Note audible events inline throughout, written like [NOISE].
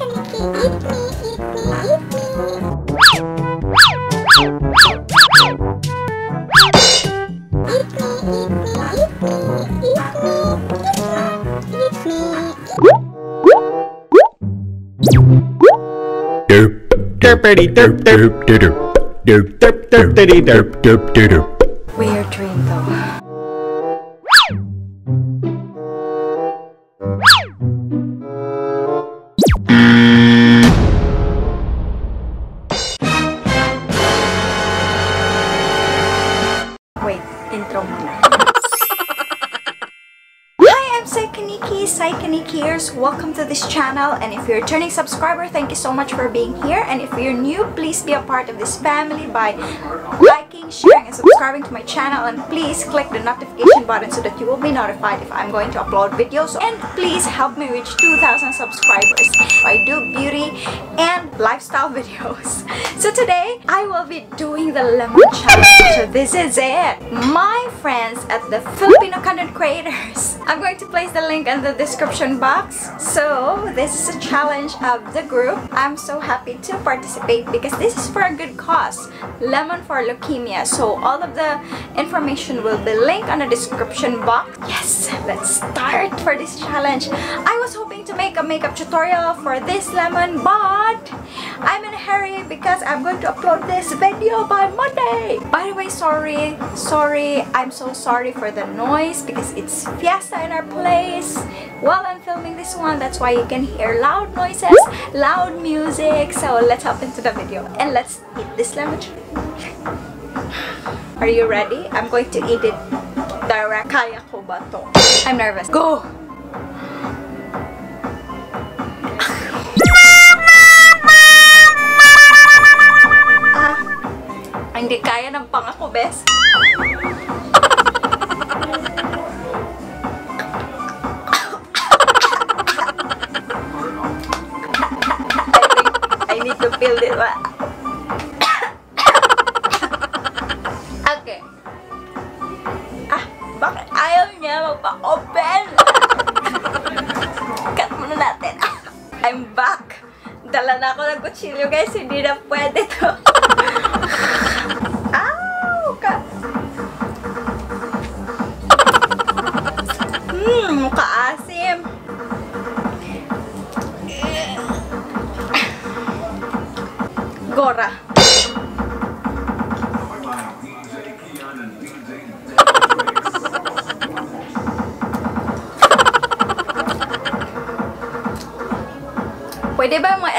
Me, eat me, eat me, eat me, eat me. Derp, derpity derp derp derp derp derp derpity derp derp derp. Intro muna. Hi, I'm Cykaniki, Sai Welcome to this channel. And if you're a returning subscriber, thank you so much for being here. And if you're new, please be a part of this family by liking, sharing, and subscribing to my channel. And please click the notification button so that you will be notified if I'm going to upload videos. And please help me reach 2,000 subscribers. I do beauty and lifestyle videos. [LAUGHS] So today, I will be doing the lemon challenge. So this is it. My friends at the Filipino content creators. [LAUGHS] I'm going to place the link in the description box. So this is a challenge of the group. I'm so happy to participate because this is for a good cause. Lemon for leukemia. So all of the information will be linked on the description box. Yes, let's start for this challenge. I was hoping to make a makeup tutorial for this lemon, but I'm in a hurry because I'm going to upload this video by Monday. By the way, sorry, sorry, I'm so sorry for the noise because it's fiesta in our place while I'm filming this one. That's why you can hear loud noises, loud music. So let's hop into the video and let's eat this lemon tree. Are you ready? I'm going to eat it direct. Kaya ko ba to? I'm nervous. Go! [COUGHS] okay. Ah, bakit ayaw niya magpa-open? [LAUGHS] Cut muna natin. [LAUGHS] I'm back. Dala na ako ng kutsilyo guys. Hindi na pwede to. [LAUGHS]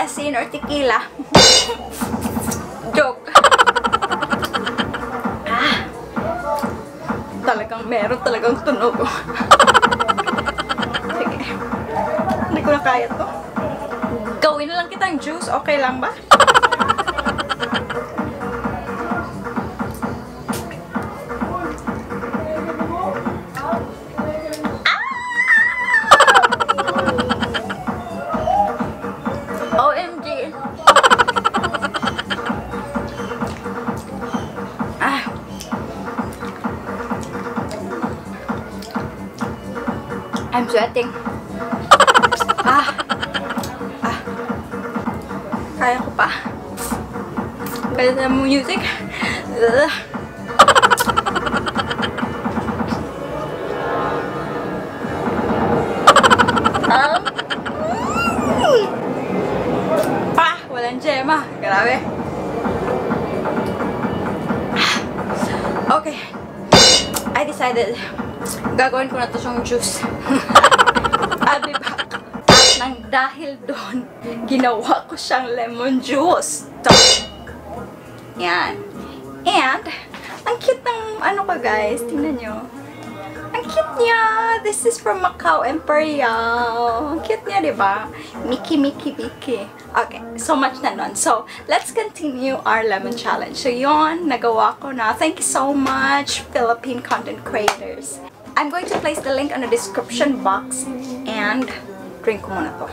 asin or tequila? Joke. ah. Talagang meron talagang tunog. Sige. Hindi ko na kaya to. Gawin na lang kitang juice. Okay lang ba? I'm sweating. Ah. Ah. Kaya ko pa. Kaya sa music. Ugh. Ah. Mm. Pa! Walang Gemma. Grabe. Okay. I decided gagawin ko na to siyang juice. [LAUGHS] I'll be back. At nang dahil doon, ginawa ko siyang lemon juice. To. Yan. And, ang cute ng ano ko guys. Tingnan nyo. Ang cute niya! This is from Macau Imperial. Ang cute niya, di ba? Mickey, Mickey, Mickey. Okay, so much na nun. So, let's continue our lemon challenge. So, yon nagawa ko na. Thank you so much, Philippine content creators. I'm going to place the link on the description box and drink ko muna to.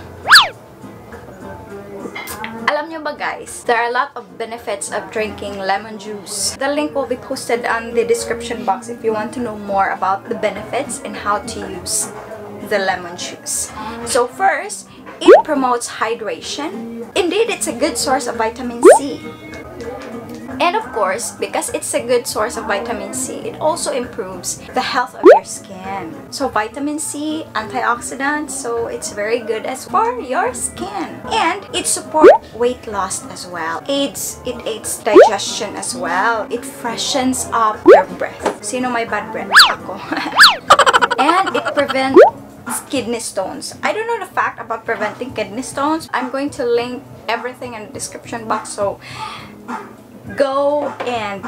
Alam nyo ba guys, there are a lot of benefits of drinking lemon juice. The link will be posted on the description box if you want to know more about the benefits and how to use the lemon juice. So first, it promotes hydration. Indeed, it's a good source of vitamin C. And of course, because it's a good source of vitamin C, it also improves the health of your skin. So vitamin C, antioxidants, so it's very good as for your skin. And it supports weight loss as well. Aids, it aids digestion as well. It freshens up your breath. Sino may bad breath? Ako. [LAUGHS] and it prevents kidney stones. I don't know the fact about preventing kidney stones. I'm going to link everything in the description box so go and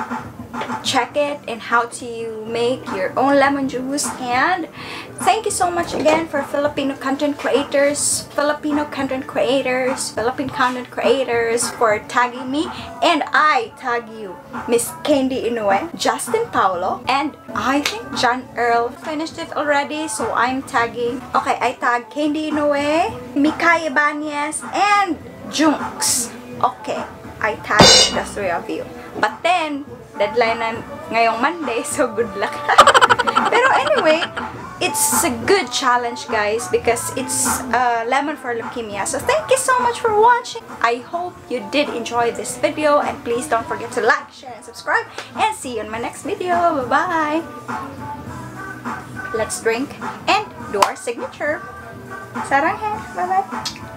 check it and how to make your own lemon juice. And thank you so much again for Filipino content creators Filipino content creators Philippine content creators for tagging me. And I tag you Miss Candy Inoue Justin Paolo and I think John Earl finished it already so I'm tagging. Okay I tag Candy Inoue Mikay Ibanez and Jhunxt. Okay I tagged the three of you. But then, deadline na ngayong Monday, so good luck. [LAUGHS] Pero anyway, it's a good challenge guys because it's uh, lemon for leukemia. So thank you so much for watching. I hope you did enjoy this video and please don't forget to like, share, and subscribe. And see you in my next video. Bye-bye. Let's drink and do our signature. Sarang Bye-bye.